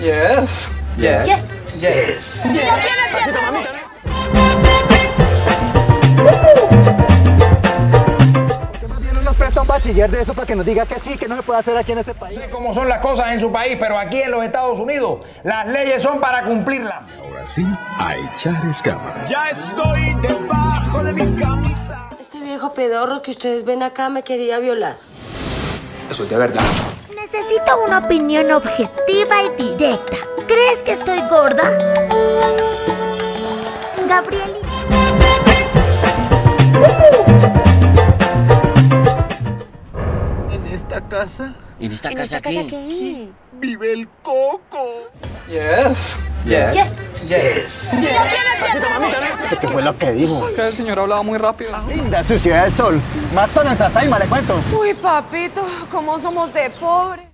Yes. Yes. Yes. no nos presta un bachiller de eso para que nos diga que sí, que no se puede hacer aquí en este país. sé cómo son las cosas en su país, pero aquí en los Estados Unidos las leyes son para cumplirlas. Ahora sí, a echar escama. Ya estoy debajo de mi camisa. Este viejo pedorro que ustedes ven acá me quería violar. Eso es de verdad. Necesito una opinión objetiva y directa. ¿Crees que estoy gorda? Gabrieli. En esta casa ¿En esta ¿En esta casa qué? vive el coco. Yes. Yes. Yes. ¿Qué fue lo que dijo? Que el señor hablaba muy rápido. Linda ciudad del sol. Más solo en Sasaima, le cuento. Uy, papito, cómo somos de pobres.